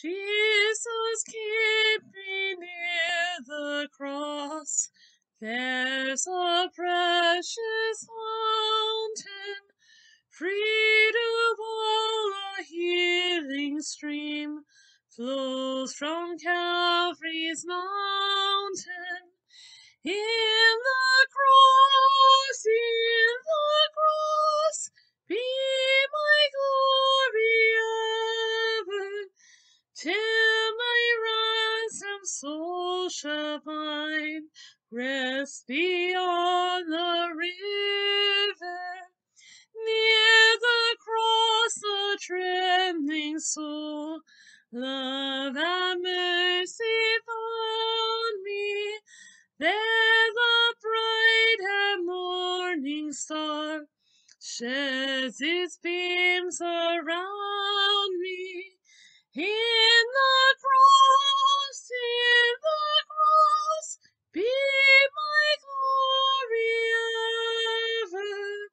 Jesus, keep me near the cross. There's a precious fountain, free to all a healing stream flows from Calvary's mountain. In the cross, in the cross, till my ransom soul shall find rest beyond the river. Near the cross, a trembling soul, love and mercy found me. There the bright and morning star sheds its beams around me. In the cross, in the cross, be my glory ever,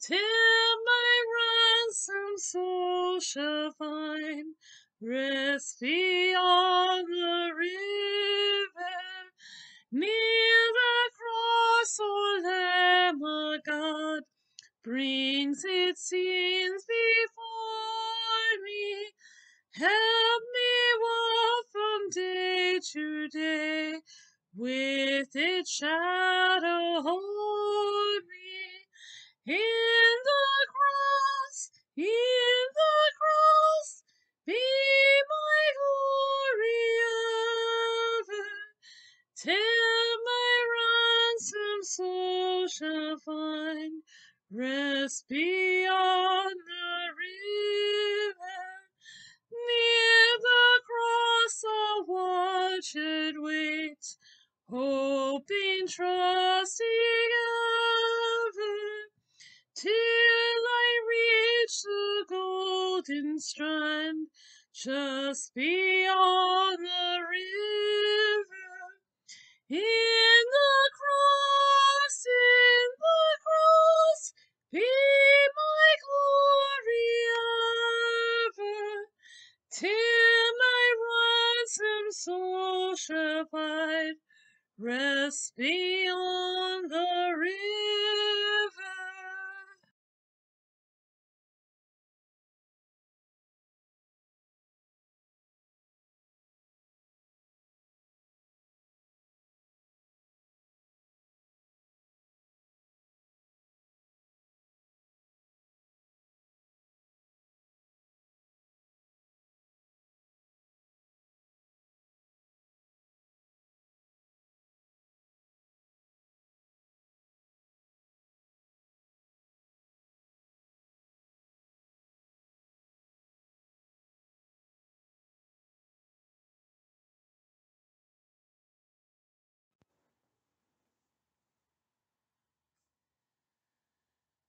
till my ransom soul shall find rest beyond the river. Near the cross, O Lamb of God, brings its scenes before. Help me walk from day to day, with its shadow hold me. In the cross, in the cross, be my glory ever, till my ransom soul shall find rest beyond golden strand just beyond the river.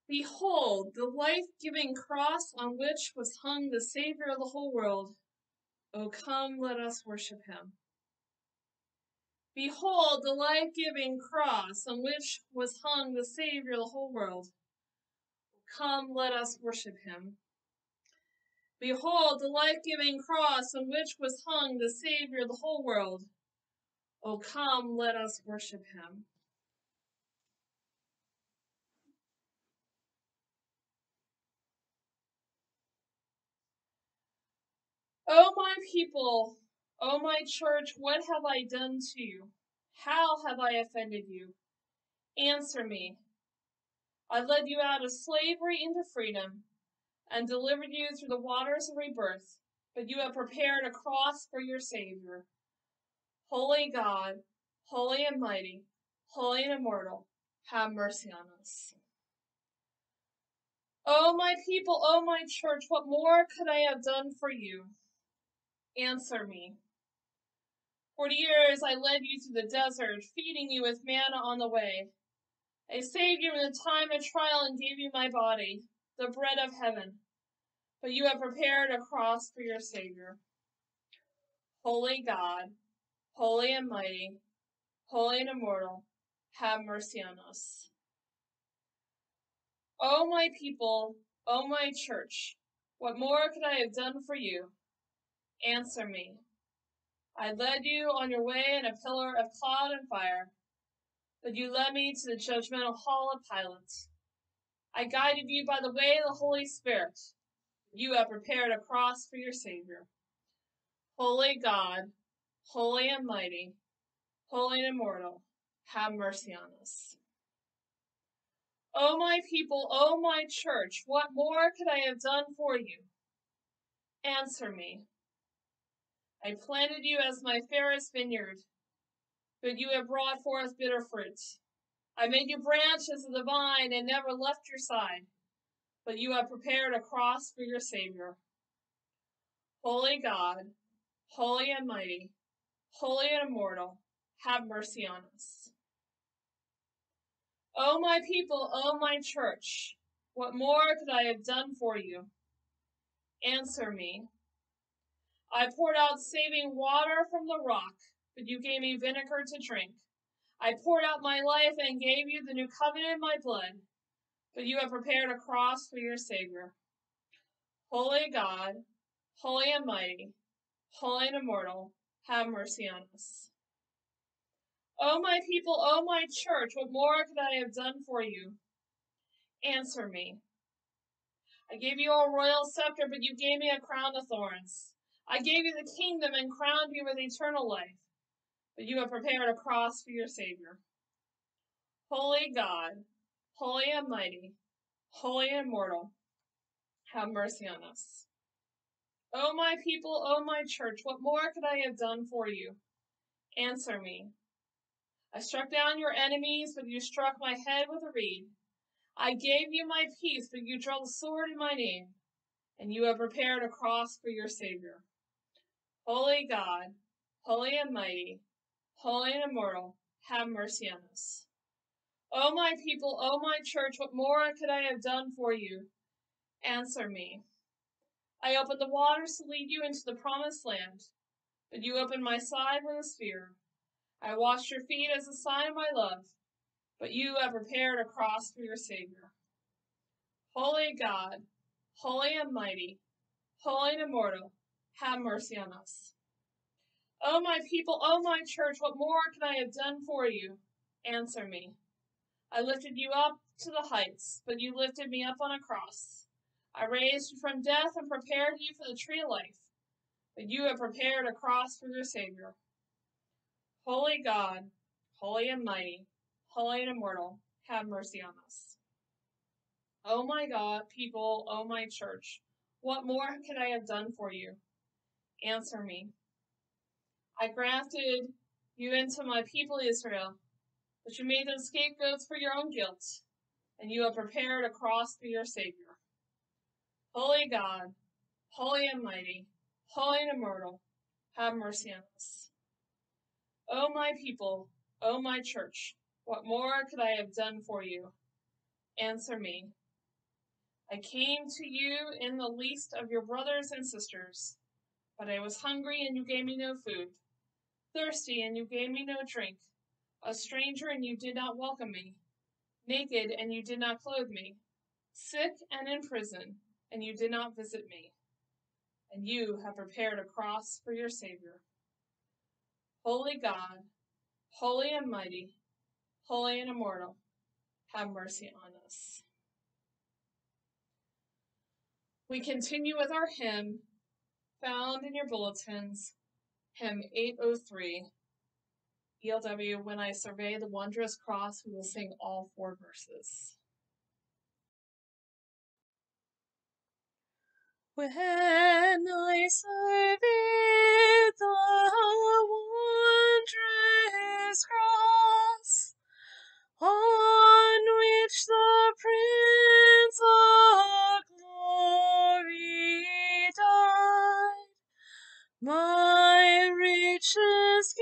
Behold the life-giving cross on which was hung the Savior of the whole world. O come, let us worship him. Behold the life-giving cross on which was hung the Savior of the whole world. Come, let us worship him. Behold the life-giving cross on which was hung the Savior of the whole world. O come, let us worship him. O my people, O my church, what have I done to you? How have I offended you? Answer me. I led you out of slavery into freedom and delivered you through the waters of rebirth, but you have prepared a cross for your Savior. Holy God, holy and mighty, holy and immortal, have mercy on us. O my people, O my church, what more could I have done for you? Answer me. Forty years I led you through the desert, feeding you with manna on the way. I saved you in the time of trial and gave you my body, the bread of heaven. But you have prepared a cross for your Savior. Holy God, holy and mighty, holy and immortal, have mercy on us. O my people, O my church, what more could I have done for you? Answer me. I led you on your way in a pillar of cloud and fire, but you led me to the judgmental hall of Pilate. I guided you by the way of the Holy Spirit. You have prepared a cross for your Savior. Holy God, holy and mighty, holy and immortal, have mercy on us. O my people, O my church, what more could I have done for you? Answer me. I planted you as my fairest vineyard, but you have brought forth bitter fruit. I made you branches of the vine and never left your side, but you have prepared a cross for your Savior. Holy God, holy and mighty, holy and immortal, have mercy on us. O my people, O my church, what more could I have done for you? Answer me. I poured out saving water from the rock, but you gave me vinegar to drink. I poured out my life and gave you the new covenant in my blood, but you have prepared a cross for your Savior. Holy God, holy and mighty, holy and immortal, have mercy on us. O my people, O my church, what more could I have done for you? Answer me. I gave you a royal scepter, but you gave me a crown of thorns. I gave you the kingdom and crowned you with eternal life, but you have prepared a cross for your Savior. Holy God, holy and mighty, holy and immortal, have mercy on us. O my people, O my church, what more could I have done for you? Answer me. I struck down your enemies, but you struck my head with a reed. I gave you my peace, but you drew the sword in my name, and you have prepared a cross for your Savior. Holy God, holy and mighty, holy and immortal, have mercy on us. O my people, O my church, what more could I have done for you? Answer me. I opened the waters to lead you into the promised land, but you opened my side with a spear. I washed your feet as a sign of my love, but you have prepared a cross for your Savior. Holy God, holy and mighty, holy and immortal, have mercy on us. O my people, O my church, what more can I have done for you? Answer me. I lifted you up to the heights, but you lifted me up on a cross. I raised you from death and prepared you for the tree of life, but you have prepared a cross for your Savior. Holy God, holy and mighty, holy and immortal, have mercy on us. O my God, people, O my church, what more could I have done for you? Answer me. I grafted you into my people Israel, but you made them scapegoats for your own guilt, and you have prepared a cross for your Savior. Holy God, holy and mighty, holy and immortal, have mercy on us. O my people, O my church, what more could I have done for you? Answer me. I came to you in the least of your brothers and sisters, but I was hungry and you gave me no food, thirsty and you gave me no drink, a stranger and you did not welcome me, naked and you did not clothe me, sick and in prison and you did not visit me. And you have prepared a cross for your Savior. Holy God, holy and mighty, holy and immortal, have mercy on us. We continue with our hymn found in your bulletins, hymn 803. ELW, when I survey the wondrous cross, we will sing all four verses. When I survey the wondrous cross on which the Prince of my richest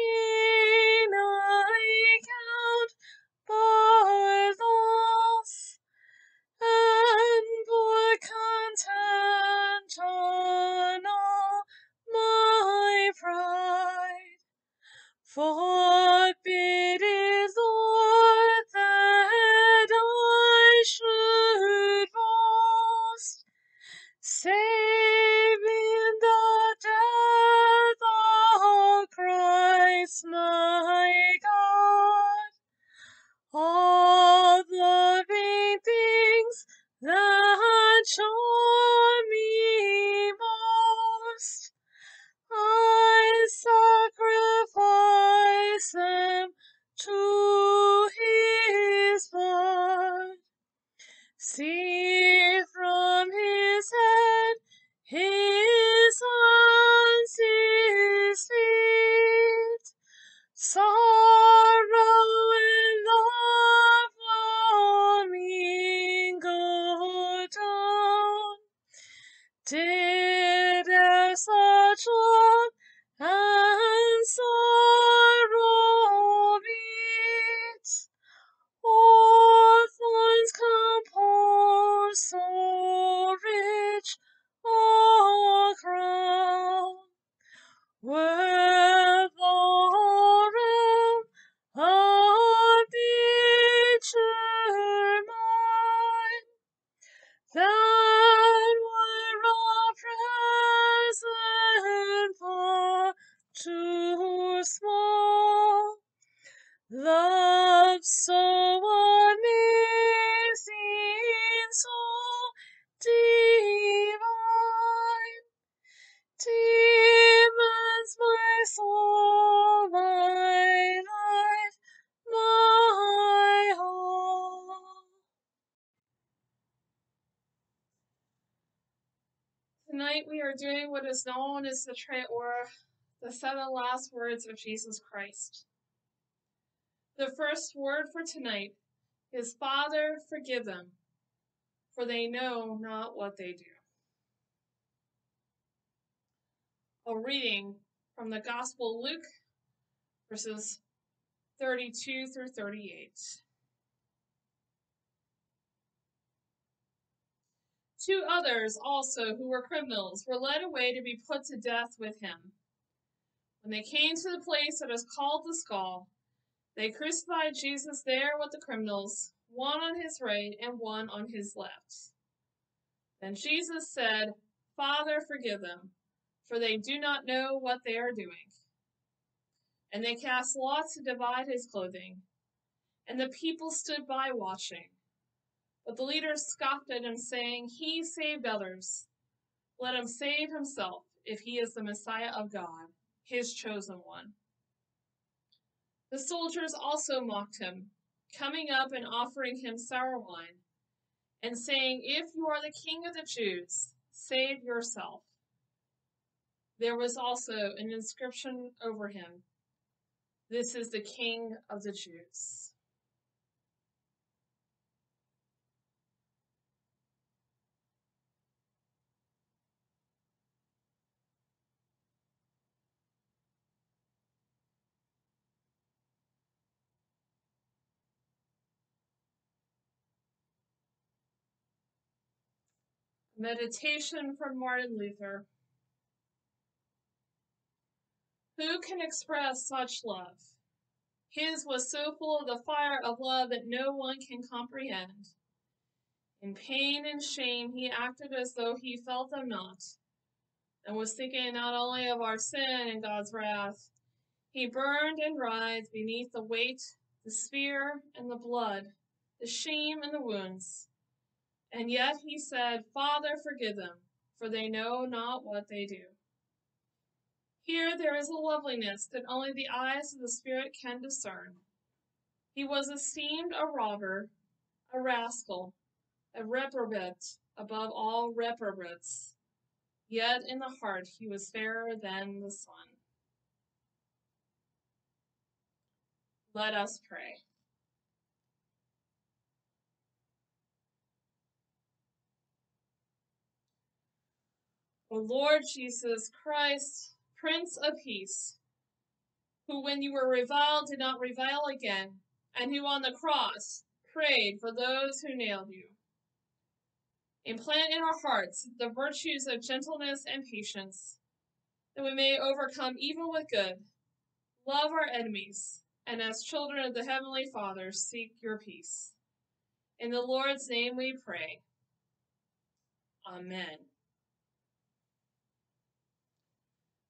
known as the Tre Ore, the seven last words of Jesus Christ. The first word for tonight is Father, forgive them, for they know not what they do. A reading from the Gospel Luke, verses 32 through 38. Two others also, who were criminals, were led away to be put to death with him. When they came to the place that is called the skull, they crucified Jesus there with the criminals, one on his right and one on his left. Then Jesus said, Father, forgive them, for they do not know what they are doing. And they cast lots to divide his clothing. And the people stood by watching. But the leaders scoffed at him, saying, He saved others. Let him save himself, if he is the Messiah of God, his chosen one. The soldiers also mocked him, coming up and offering him sour wine, and saying, If you are the king of the Jews, save yourself. There was also an inscription over him This is the King of the Jews. Meditation from Martin Luther. Who can express such love? His was so full of the fire of love that no one can comprehend. In pain and shame, he acted as though he felt them not, and was thinking not only of our sin and God's wrath. He burned and writhed beneath the weight, the spear, and the blood, the shame and the wounds. And yet he said, Father, forgive them, for they know not what they do. Here there is a loveliness that only the eyes of the Spirit can discern. He was esteemed a robber, a rascal, a reprobate above all reprobates. Yet in the heart he was fairer than the sun. Let us pray. O Lord Jesus Christ, Prince of Peace, who when you were reviled did not revile again, and who on the cross prayed for those who nailed you. Implant in our hearts the virtues of gentleness and patience, that we may overcome evil with good, love our enemies, and as children of the Heavenly Father seek your peace. In the Lord's name we pray. Amen.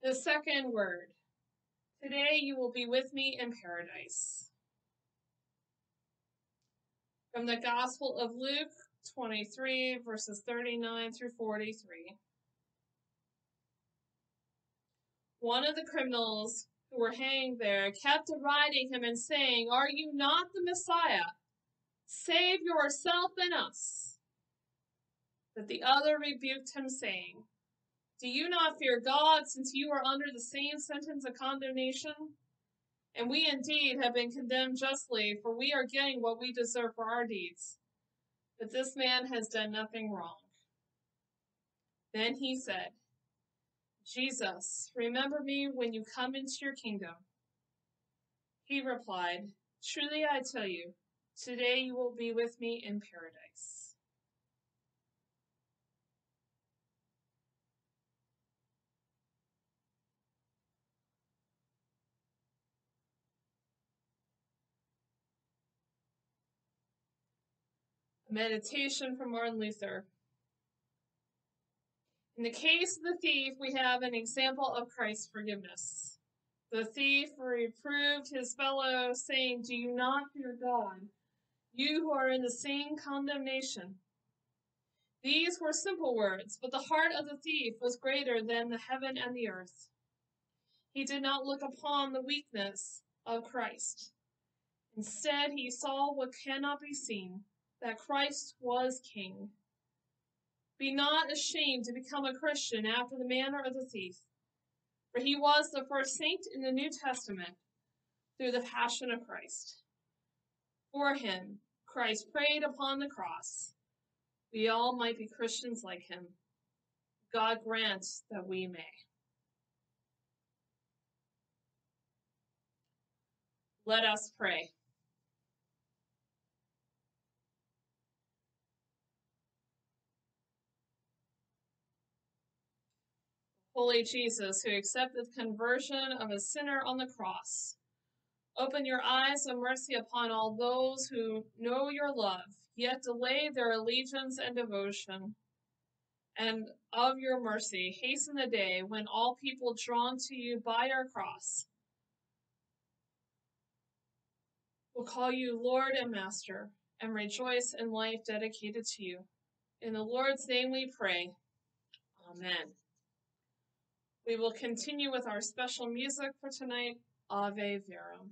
The second word. Today you will be with me in paradise. From the Gospel of Luke 23, verses 39 through 43. One of the criminals who were hanged there kept deriding him and saying, Are you not the Messiah? Save yourself and us. But the other rebuked him, saying, do you not fear God, since you are under the same sentence of condemnation? And we indeed have been condemned justly, for we are getting what we deserve for our deeds. But this man has done nothing wrong. Then he said, Jesus, remember me when you come into your kingdom. He replied, Truly I tell you, today you will be with me in paradise. Meditation from Martin Luther. In the case of the thief, we have an example of Christ's forgiveness. The thief reproved his fellow, saying, Do you not fear God, you who are in the same condemnation? These were simple words, but the heart of the thief was greater than the heaven and the earth. He did not look upon the weakness of Christ. Instead, he saw what cannot be seen that Christ was King. Be not ashamed to become a Christian after the manner of the thief, for he was the first saint in the New Testament through the passion of Christ. For him, Christ prayed upon the cross. We all might be Christians like him. God grant that we may. Let us pray. Holy Jesus, who accepted the conversion of a sinner on the cross, open your eyes of mercy upon all those who know your love, yet delay their allegiance and devotion. And of your mercy, hasten the day when all people drawn to you by your cross will call you Lord and Master and rejoice in life dedicated to you. In the Lord's name we pray. Amen. We will continue with our special music for tonight, Ave Verum.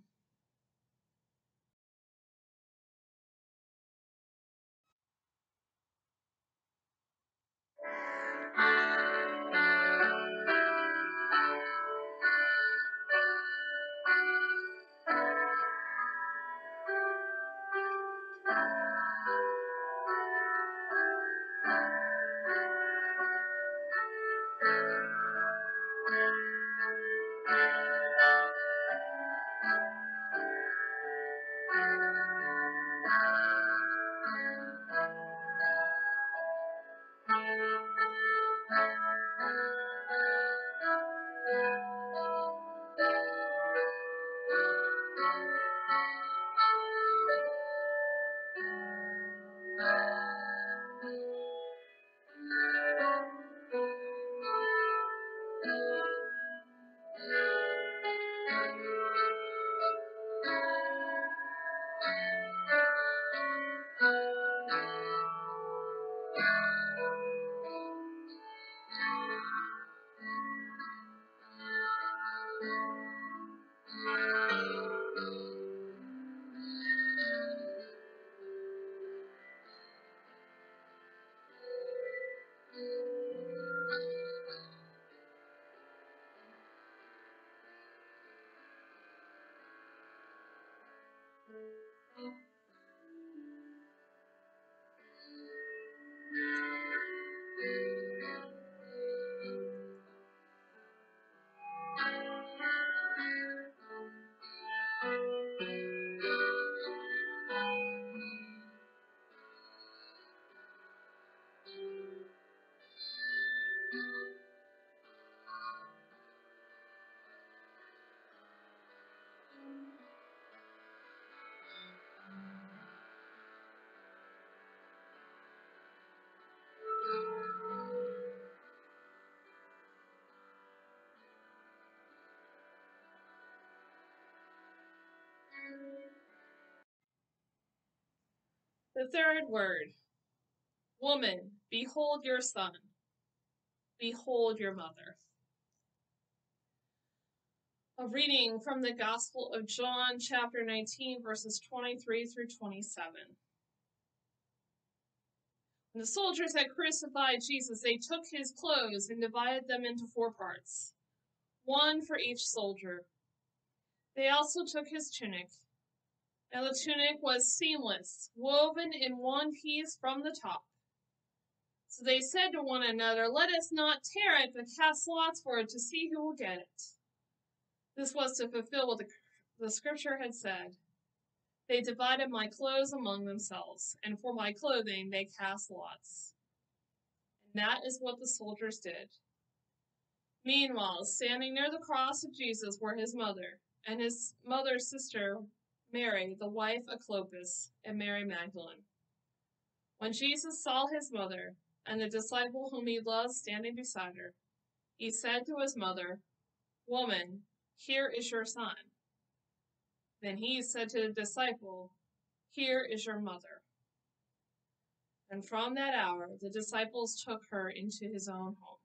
The third word Woman, behold your son, behold your mother. A reading from the Gospel of John, chapter 19, verses 23 through 27. When the soldiers had crucified Jesus, they took his clothes and divided them into four parts, one for each soldier. They also took his tunic and the tunic was seamless, woven in one piece from the top. So they said to one another, Let us not tear it, but cast lots for it to see who will get it. This was to fulfill what the, the scripture had said. They divided my clothes among themselves, and for my clothing they cast lots. And that is what the soldiers did. Meanwhile, standing near the cross of Jesus were his mother, and his mother's sister, Mary, the wife of Clopas, and Mary Magdalene. When Jesus saw his mother, and the disciple whom he loved standing beside her, he said to his mother, Woman, here is your son. Then he said to the disciple, Here is your mother. And from that hour the disciples took her into his own home.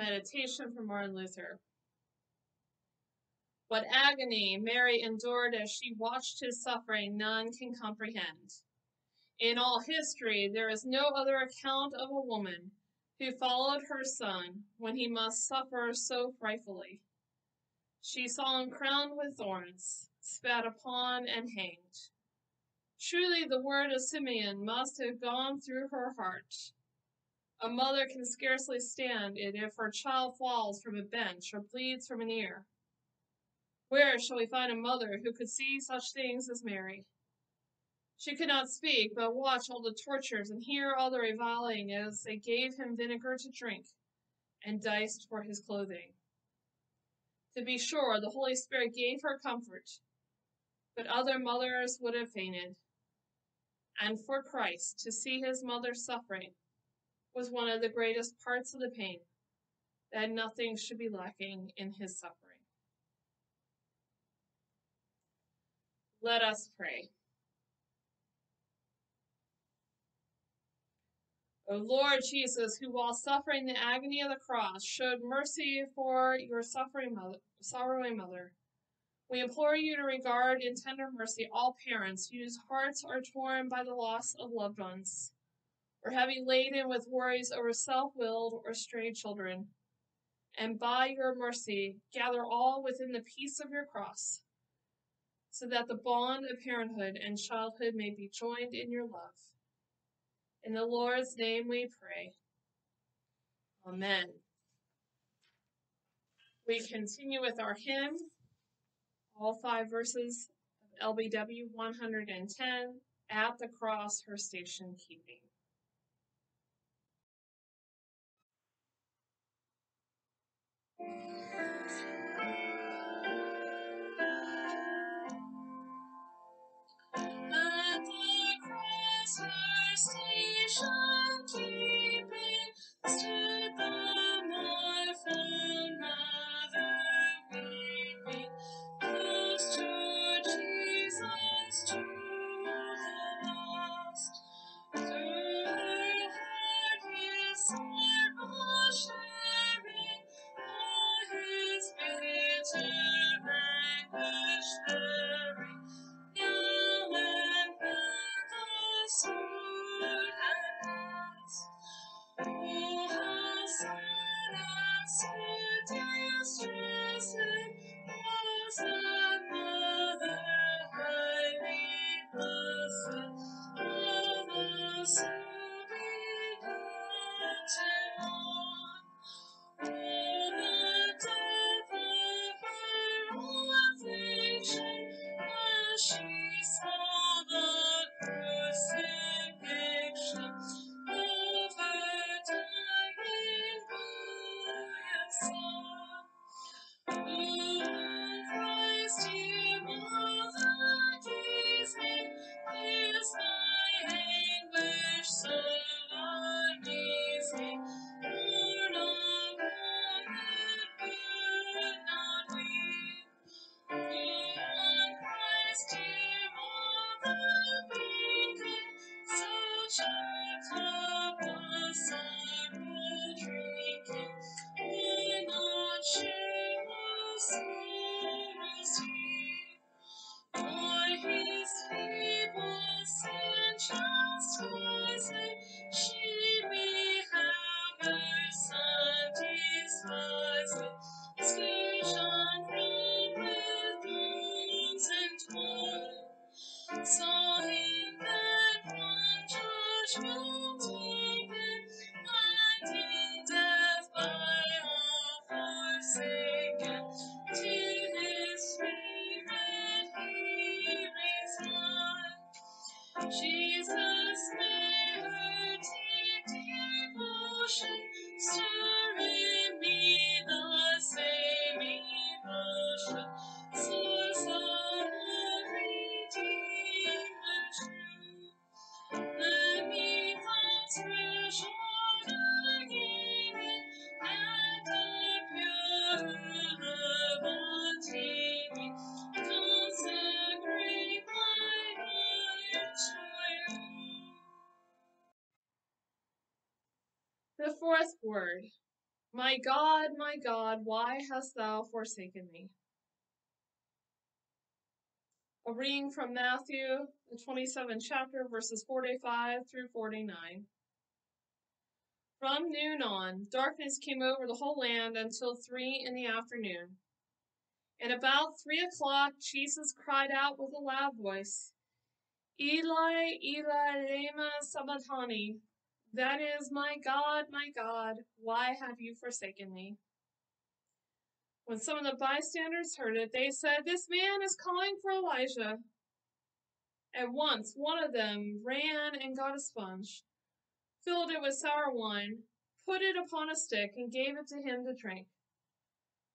Meditation from Martin Luther. What agony Mary endured as she watched his suffering, none can comprehend. In all history, there is no other account of a woman who followed her son when he must suffer so frightfully. She saw him crowned with thorns, spat upon, and hanged. Truly, the word of Simeon must have gone through her heart. A mother can scarcely stand it if her child falls from a bench or bleeds from an ear. Where shall we find a mother who could see such things as Mary? She could not speak, but watch all the tortures and hear all the reviling as they gave him vinegar to drink and diced for his clothing. To be sure, the Holy Spirit gave her comfort, but other mothers would have fainted. And for Christ, to see his mother suffering was one of the greatest parts of the pain, that nothing should be lacking in his suffering. Let us pray. O Lord Jesus, who while suffering the agony of the cross showed mercy for your suffering mother, sorrowing mother, we implore you to regard in tender mercy all parents whose hearts are torn by the loss of loved ones or heavy laden with worries over self willed or stray children. And by your mercy, gather all within the peace of your cross, so that the bond of parenthood and childhood may be joined in your love. In the Lord's name we pray. Amen. We continue with our hymn, all five verses of LBW 110, At the Cross, Her Station Keeping. At the Word. My God, my God, why hast thou forsaken me? A reading from Matthew, the 27th chapter, verses 45 through 49. From noon on, darkness came over the whole land until three in the afternoon. And about three o'clock, Jesus cried out with a loud voice, Eli, Eli, lema sabachthani. That is, my God, my God, why have you forsaken me? When some of the bystanders heard it, they said, This man is calling for Elijah. At once one of them ran and got a sponge, filled it with sour wine, put it upon a stick, and gave it to him to drink.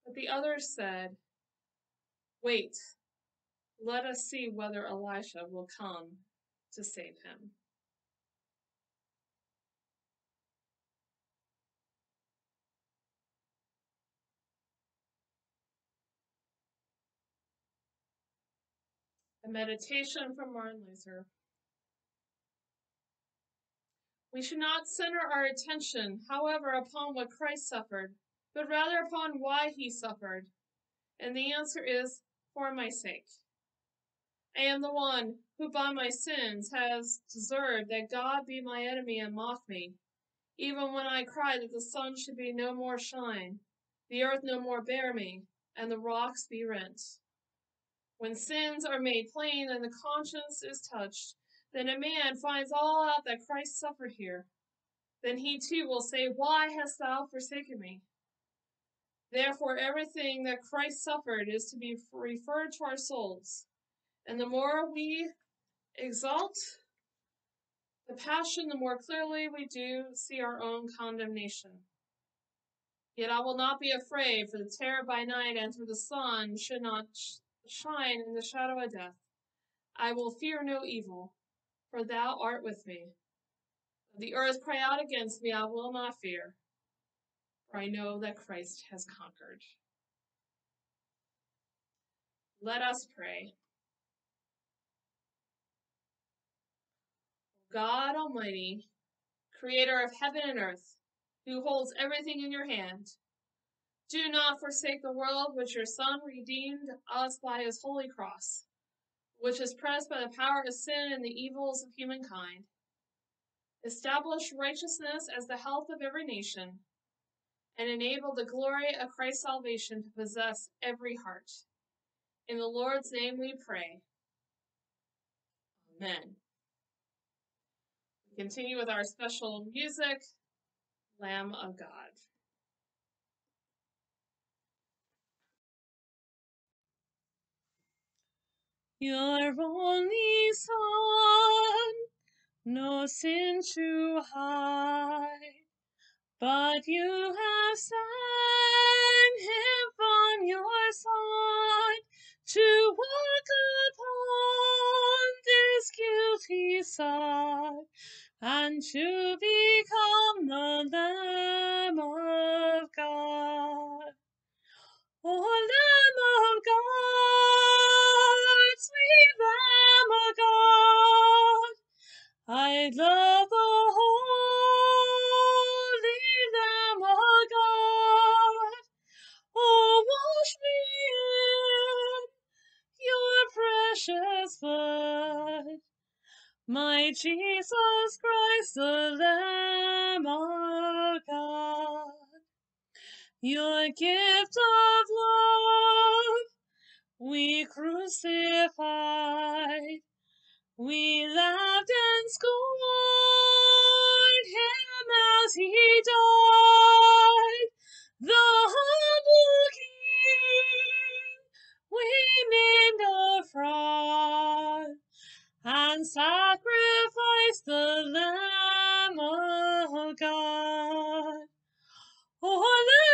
But the others said, Wait, let us see whether Elisha will come to save him. A meditation from Martin Luther. We should not center our attention, however, upon what Christ suffered, but rather upon why he suffered. And the answer is, for my sake. I am the one who by my sins has deserved that God be my enemy and mock me, even when I cry that the sun should be no more shine, the earth no more bear me, and the rocks be rent. When sins are made plain and the conscience is touched, then a man finds all out that Christ suffered here. Then he too will say, Why hast thou forsaken me? Therefore, everything that Christ suffered is to be referred to our souls. And the more we exalt the passion, the more clearly we do see our own condemnation. Yet I will not be afraid, for the terror by night and through the sun should not shine in the shadow of death. I will fear no evil, for thou art with me. Though the earth cry out against me, I will not fear, for I know that Christ has conquered. Let us pray. God Almighty, creator of heaven and earth, who holds everything in your hand, do not forsake the world which your Son redeemed us by his holy cross, which is pressed by the power of sin and the evils of humankind. Establish righteousness as the health of every nation, and enable the glory of Christ's salvation to possess every heart. In the Lord's name we pray. Amen. We continue with our special music, Lamb of God. Your only Son, no sin to hide, but you have sent him from your side to walk upon this guilty side and to become the Lamb of God. O Lamb of God, sweet Lamb of God, I love the holy Lamb of God. Oh, wash me in your precious blood, my Jesus Christ, the Lamb of God. Your gift of love we crucified, We laughed and scorned him as he died, the humble king we named a fraud, and sacrificed the Lamb of God. Oh,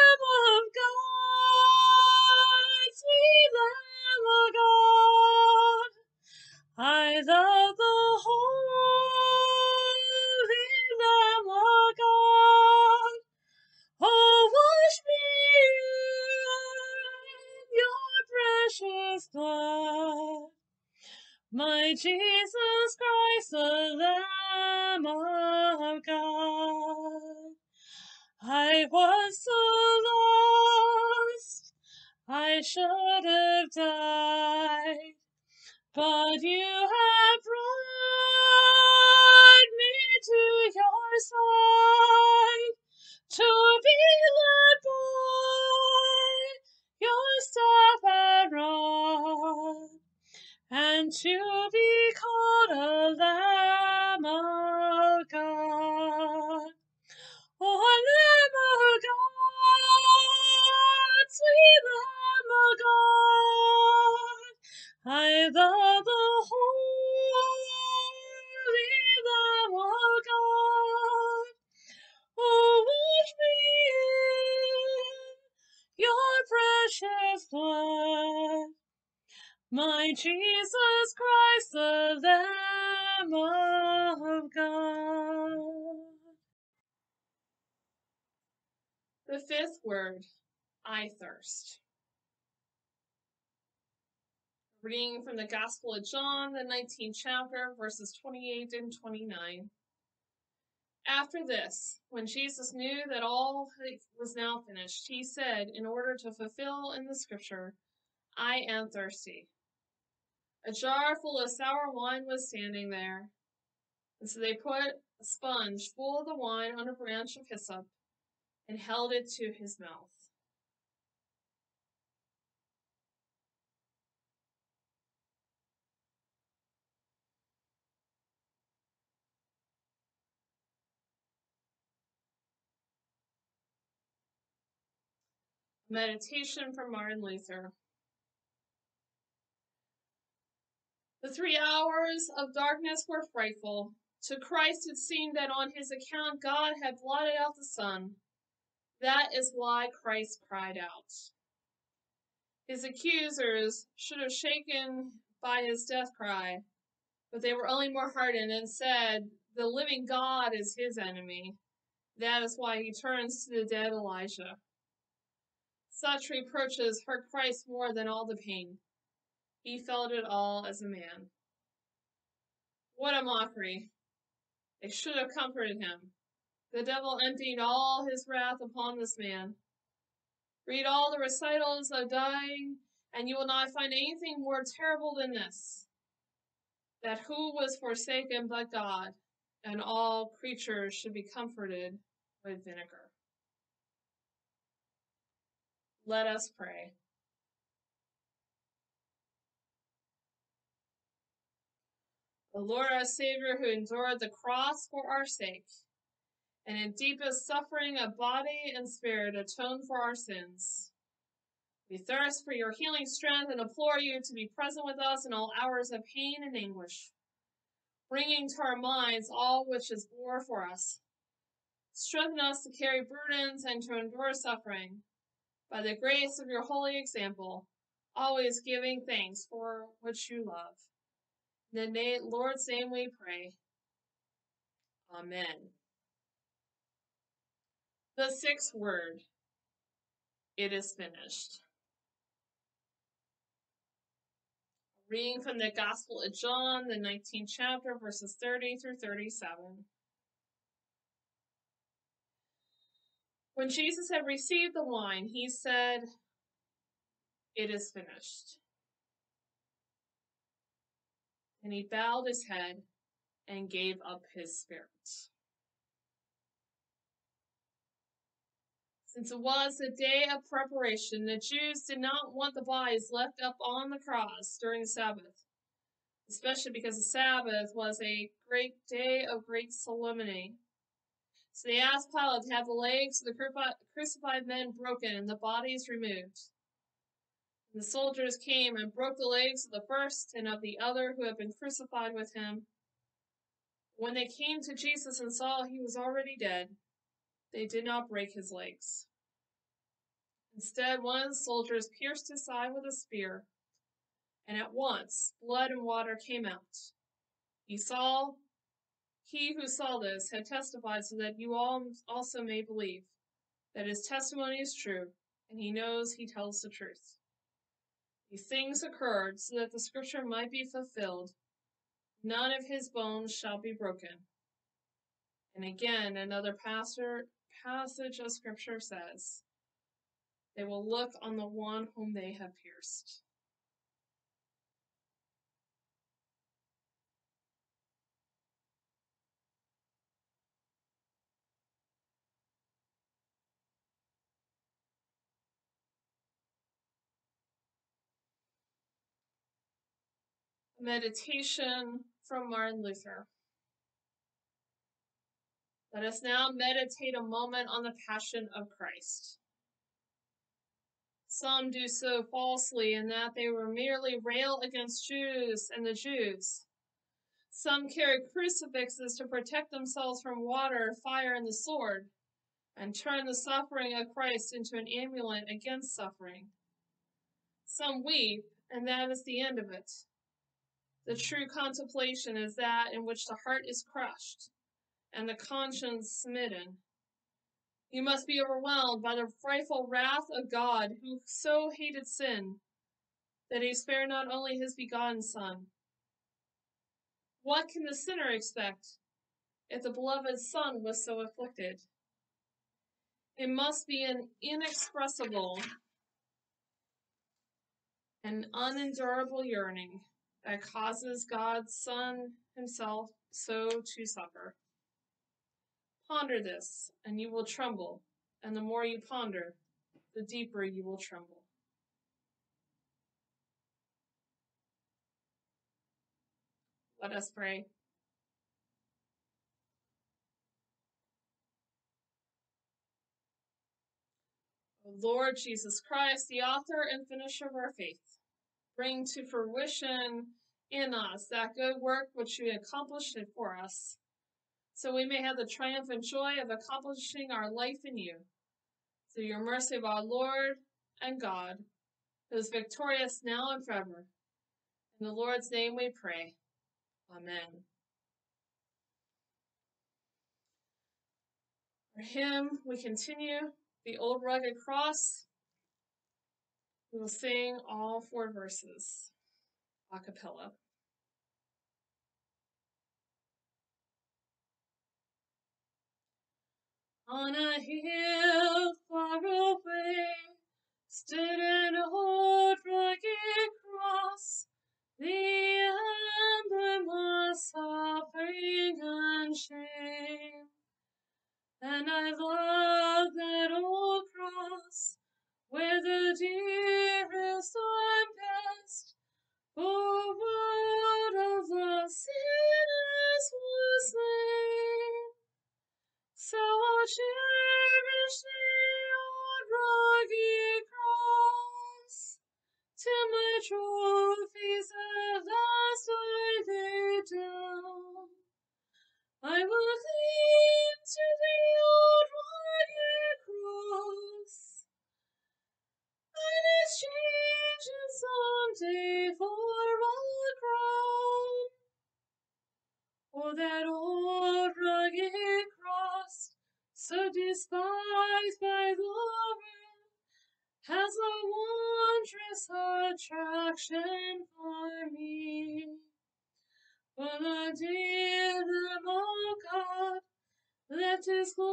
precious blood. My Jesus Christ, the Lamb of God. I was so lost, I should have died, but you have brought me to your side to be led by your staff and rod, and to be called a Lamb of God. Oh, Lamb of God, sweet Lamb of God, I love the holy my Jesus Christ, the Lamb of God. The fifth word, I thirst. Reading from the Gospel of John, the 19th chapter, verses 28 and 29. After this, when Jesus knew that all was now finished, he said, in order to fulfill in the scripture, I am thirsty. A jar full of sour wine was standing there. And so they put a sponge full of the wine on a branch of hyssop and held it to his mouth. Meditation from Martin Luther. The three hours of darkness were frightful. To Christ it seemed that on his account God had blotted out the sun. That is why Christ cried out. His accusers should have shaken by his death cry, but they were only more hardened and said, The living God is his enemy. That is why he turns to the dead Elijah. Such reproaches hurt Christ more than all the pain. He felt it all as a man. What a mockery! They should have comforted him. The devil emptied all his wrath upon this man. Read all the recitals of dying, and you will not find anything more terrible than this that who was forsaken but God, and all creatures should be comforted with vinegar. Let us pray. The Lord our Savior, who endured the cross for our sake, and in deepest suffering of body and spirit atoned for our sins. We thirst for your healing strength and implore you to be present with us in all hours of pain and anguish, bringing to our minds all which is bore for us. Strengthen us to carry burdens and to endure suffering by the grace of your holy example, always giving thanks for which you love. The Lord's name we pray. Amen. The sixth word, it is finished. Reading from the Gospel of John, the 19th chapter, verses 30 through 37. When Jesus had received the wine, he said, It is finished. And he bowed his head and gave up his spirit. Since it was a day of preparation, the Jews did not want the bodies left up on the cross during the Sabbath. especially because the Sabbath was a great day of great solemnity. So they asked Pilate to have the legs of the crucified men broken and the bodies removed. The soldiers came and broke the legs of the first and of the other who had been crucified with him. When they came to Jesus and saw he was already dead, they did not break his legs. Instead, one of the soldiers pierced his side with a spear, and at once blood and water came out. He saw, he who saw this had testified so that you all also may believe that his testimony is true, and he knows he tells the truth. These things occurred so that the scripture might be fulfilled none of his bones shall be broken. And again, another pastor, passage of scripture says, They will look on the one whom they have pierced. Meditation from Martin Luther. Let us now meditate a moment on the Passion of Christ. Some do so falsely in that they will merely rail against Jews and the Jews. Some carry crucifixes to protect themselves from water, fire, and the sword, and turn the suffering of Christ into an amulet against suffering. Some weep, and that is the end of it. The true contemplation is that in which the heart is crushed and the conscience smitten. You must be overwhelmed by the frightful wrath of God who so hated sin that he spared not only his begotten Son. What can the sinner expect if the beloved Son was so afflicted? It must be an inexpressible and unendurable yearning that causes God's Son himself so to suffer. Ponder this, and you will tremble, and the more you ponder, the deeper you will tremble. Let us pray. Lord Jesus Christ, the author and finisher of our faith, bring to fruition in us that good work which you accomplished it for us, so we may have the triumphant joy of accomplishing our life in you. Through your mercy of our Lord and God, who is victorious now and forever. In the Lord's name we pray. Amen. For him, we continue the old rugged cross. We will sing all four verses a cappella. On a hill far away stood an old rugged cross, the emblem of suffering and shame. And I love that old cross where the dearest and best forward of the sinners was left his glory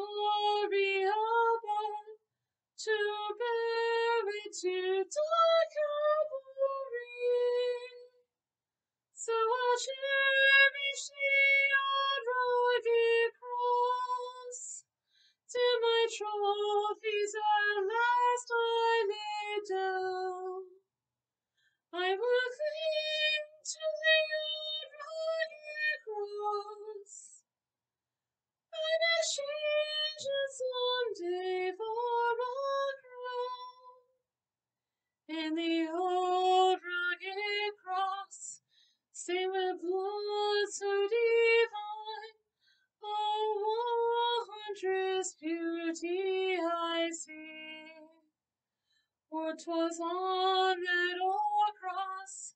'twas on that old cross.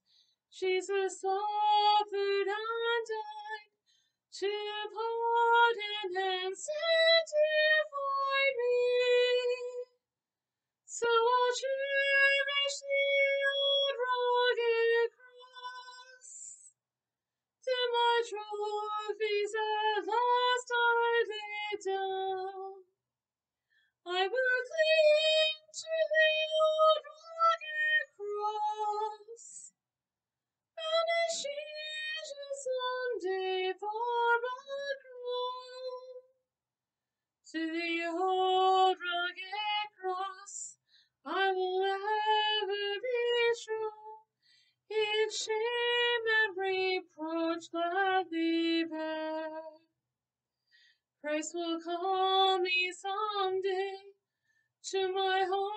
Jesus suffered and died to Christ will call me someday. To my home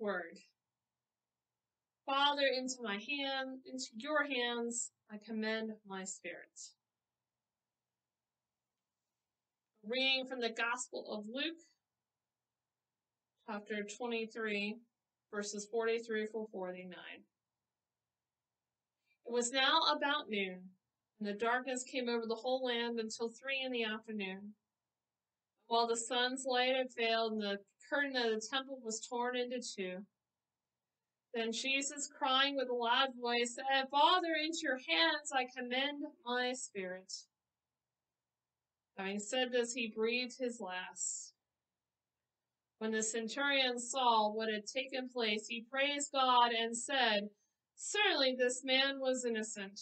word. Father, into my hand, into your hands, I commend my spirit. Reading from the Gospel of Luke, chapter 23, verses 43 through 49. It was now about noon, and the darkness came over the whole land until three in the afternoon. While the sun's light had failed and the curtain of the temple was torn into two. Then Jesus, crying with a loud voice, said, Father, into your hands I commend my spirit. Having said this, he breathed his last. When the centurion saw what had taken place, he praised God and said, Certainly this man was innocent.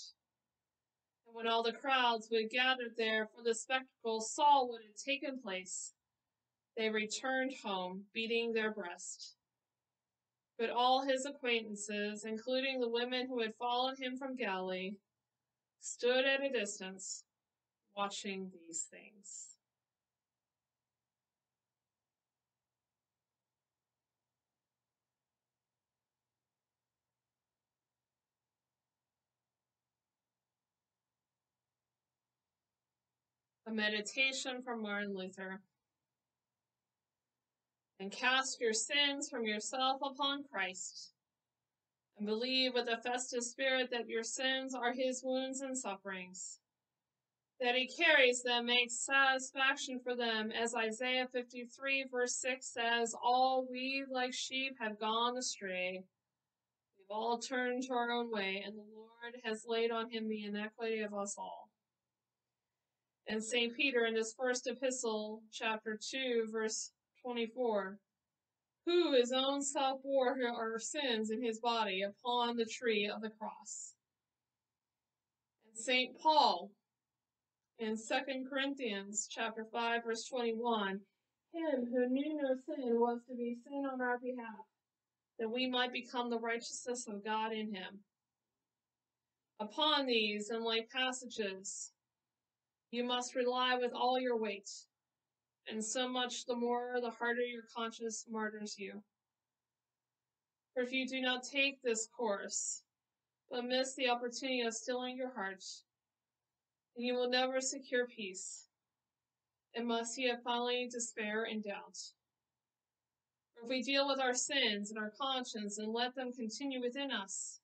And when all the crowds who had gathered there for the spectacle saw what had taken place, they returned home, beating their breast. But all his acquaintances, including the women who had followed him from Galilee, stood at a distance, watching these things. A meditation from Martin Luther. And cast your sins from yourself upon Christ, and believe with a festive spirit that your sins are his wounds and sufferings, that he carries them, makes satisfaction for them, as Isaiah 53, verse 6 says, All we like sheep have gone astray. We've all turned to our own way, and the Lord has laid on him the iniquity of us all. And St. Peter in his first epistle, chapter 2, verse 24, who his own self bore our sins in his body upon the tree of the cross. And St. Paul in 2 Corinthians chapter 5 verse 21, him who knew no sin was to be sin on our behalf, that we might become the righteousness of God in him. Upon these and like passages, you must rely with all your weight, and so much the more the harder your conscience martyrs you. For if you do not take this course, but miss the opportunity of stilling your heart, then you will never secure peace, and must yet finally despair and doubt. For if we deal with our sins and our conscience and let them continue within us,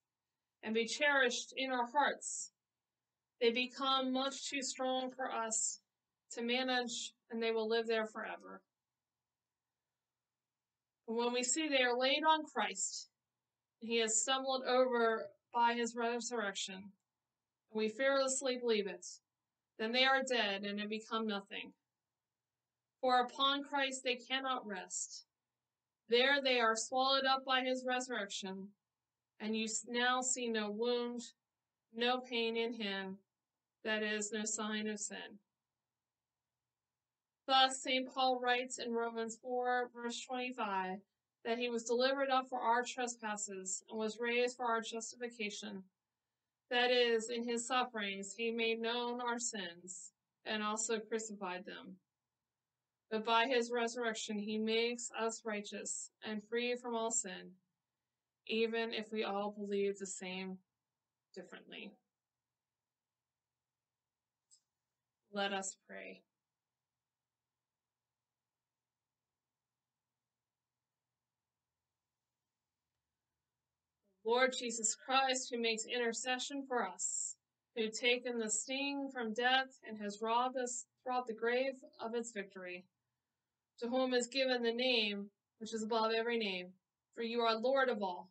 and be cherished in our hearts, they become much too strong for us to manage, and they will live there forever. But when we see they are laid on Christ, He is stumbled over by his resurrection. And we fearlessly believe it. Then they are dead and have become nothing. For upon Christ they cannot rest. There they are swallowed up by his resurrection, and you now see no wound, no pain in him, that is, no sign of sin. Thus, St. Paul writes in Romans 4, verse 25, that he was delivered up for our trespasses and was raised for our justification. That is, in his sufferings, he made known our sins and also crucified them. But by his resurrection, he makes us righteous and free from all sin, even if we all believe the same differently. Let us pray. Lord Jesus Christ, who makes intercession for us, who taken the sting from death and has robbed us, robbed the grave of its victory, to whom is given the name which is above every name, for you are Lord of all.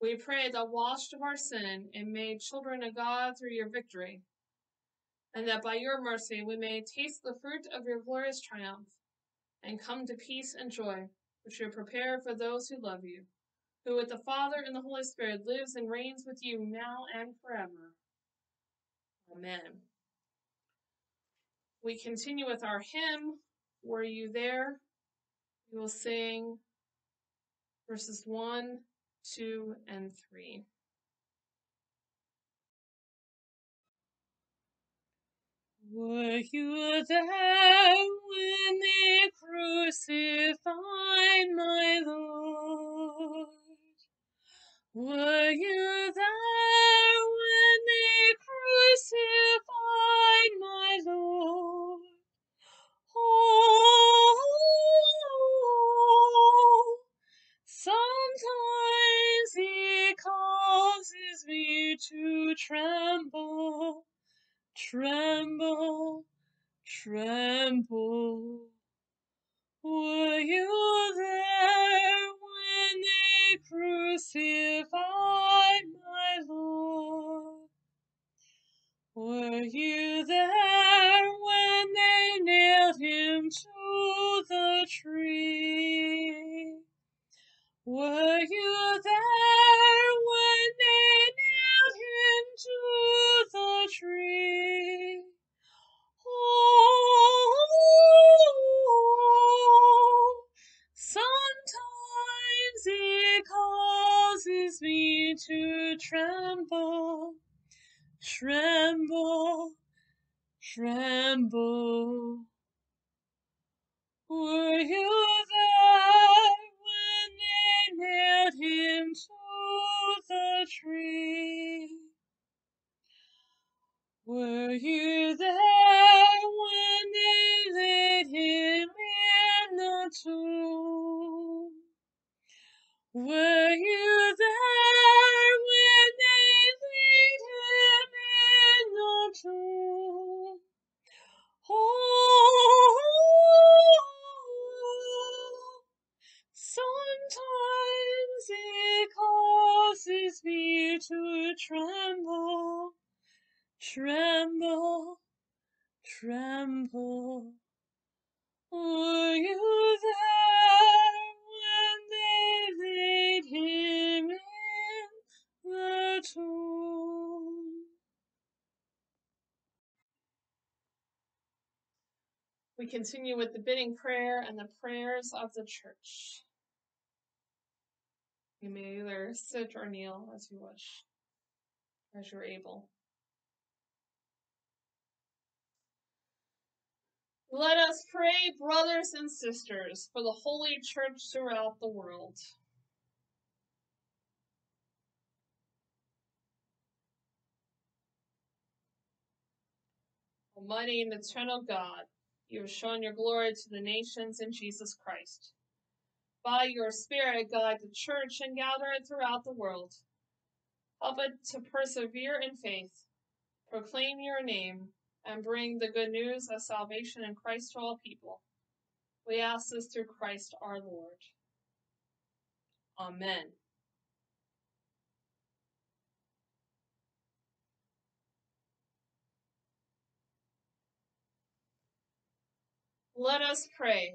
We pray that washed of our sin and made children of God through your victory, and that by your mercy we may taste the fruit of your glorious triumph, and come to peace and joy, which you prepare for those who love you who with the Father and the Holy Spirit lives and reigns with you now and forever. Amen. We continue with our hymn, Were You There? We will sing verses 1, 2, and 3. Were you there when they crucified my Lord? Were you there when they crucified my Lord? Oh, sometimes he causes me to tremble, tremble, tremble. Were you there crucified my Lord? Were you continue with the bidding prayer and the prayers of the church. You may either sit or kneel as you wish, as you're able. Let us pray, brothers and sisters, for the Holy Church throughout the world. Almighty and eternal God, you have shown your glory to the nations in Jesus Christ. By your Spirit, guide the church and gather it throughout the world. Help it to persevere in faith, proclaim your name, and bring the good news of salvation in Christ to all people. We ask this through Christ our Lord. Amen. Let us pray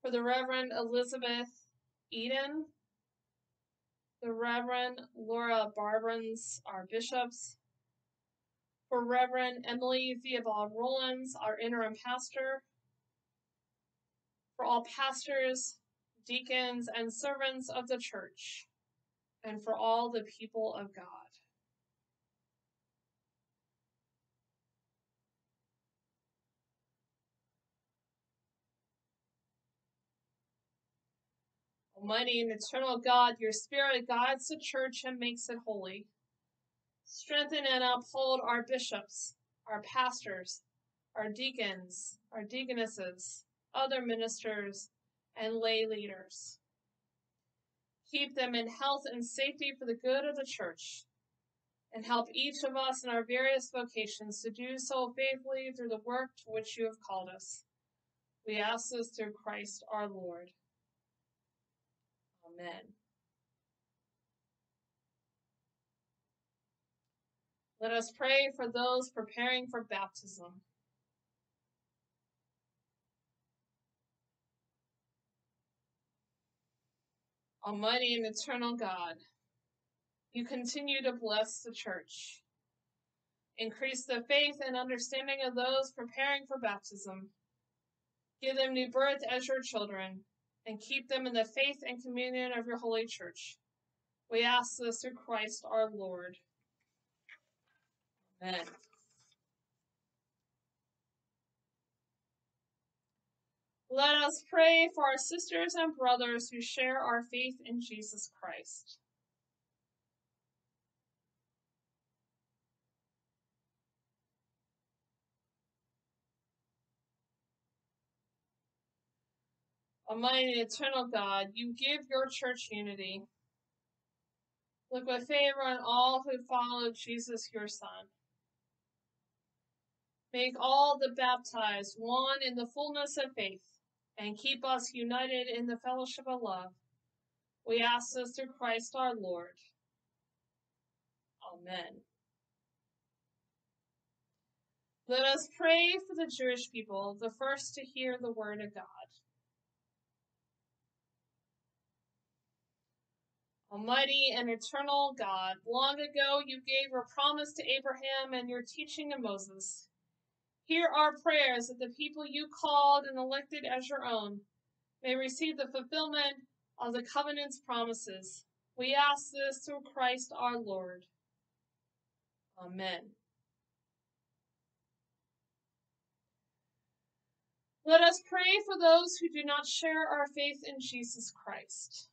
for the Reverend Elizabeth Eaton, the Reverend Laura Barbins, our bishops, for Reverend Emily Theobald Rollins, our interim pastor, for all pastors, deacons, and servants of the church, and for all the people of God. Almighty and eternal God, your Spirit guides the church and makes it holy. Strengthen and uphold our bishops, our pastors, our deacons, our deaconesses, other ministers, and lay leaders. Keep them in health and safety for the good of the church, and help each of us in our various vocations to do so faithfully through the work to which you have called us. We ask this through Christ our Lord. Amen. Let us pray for those preparing for baptism. Almighty and eternal God, you continue to bless the church. Increase the faith and understanding of those preparing for baptism. Give them new birth as your children, and keep them in the faith and communion of your holy church. We ask this through Christ our Lord. Amen. Let us pray for our sisters and brothers who share our faith in Jesus Christ. Almighty eternal God, you give your church unity. Look with favor on all who follow Jesus, your Son. Make all the baptized one in the fullness of faith, and keep us united in the fellowship of love. We ask this through Christ our Lord. Amen. Let us pray for the Jewish people, the first to hear the word of God. Almighty and eternal God, long ago you gave your promise to Abraham and your teaching to Moses. Hear our prayers that the people you called and elected as your own may receive the fulfillment of the covenant's promises. We ask this through Christ our Lord. Amen. Let us pray for those who do not share our faith in Jesus Christ.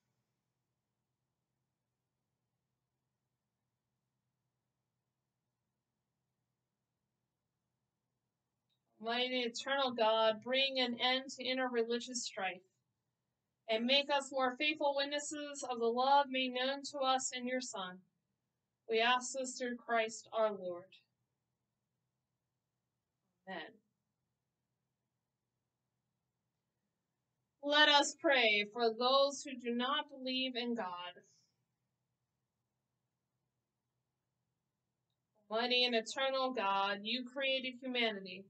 Mighty eternal God, bring an end to interreligious strife and make us more faithful witnesses of the love made known to us in your Son. We ask this through Christ our Lord. Amen. Let us pray for those who do not believe in God. Mighty and eternal God, you created humanity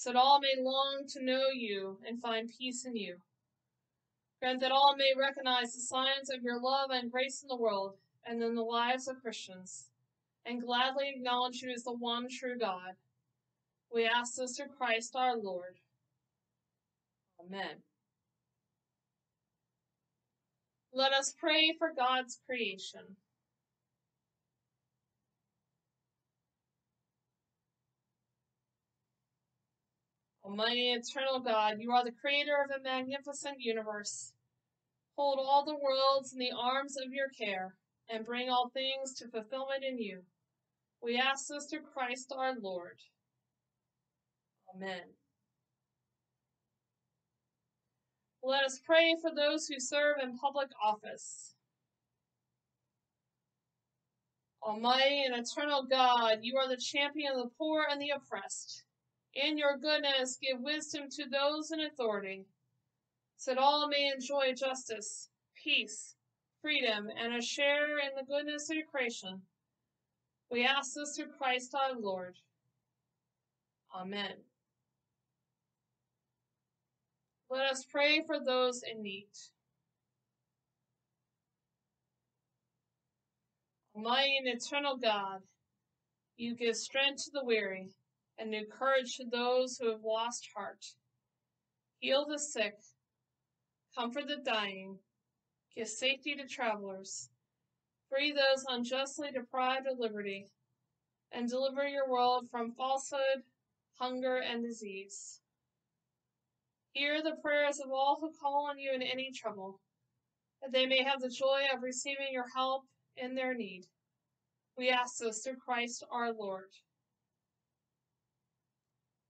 so that all may long to know you and find peace in you. Grant that all may recognize the signs of your love and grace in the world and in the lives of Christians, and gladly acknowledge you as the one true God. We ask this through Christ our Lord. Amen. Let us pray for God's creation. Almighty eternal God, you are the creator of a magnificent universe. Hold all the worlds in the arms of your care, and bring all things to fulfillment in you. We ask this through Christ our Lord. Amen. Let us pray for those who serve in public office. Almighty and eternal God, you are the champion of the poor and the oppressed. In your goodness, give wisdom to those in authority, so that all may enjoy justice, peace, freedom, and a share in the goodness of your creation. We ask this through Christ our Lord. Amen. Let us pray for those in need. Almighty and eternal God, you give strength to the weary and new courage to those who have lost heart. Heal the sick, comfort the dying, give safety to travelers, free those unjustly deprived of liberty, and deliver your world from falsehood, hunger, and disease. Hear the prayers of all who call on you in any trouble, that they may have the joy of receiving your help in their need. We ask this through Christ our Lord.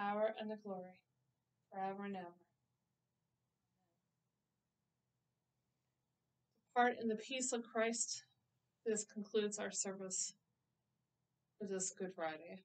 power, and the glory, forever and ever. Depart in the peace of Christ. This concludes our service for this Good Friday.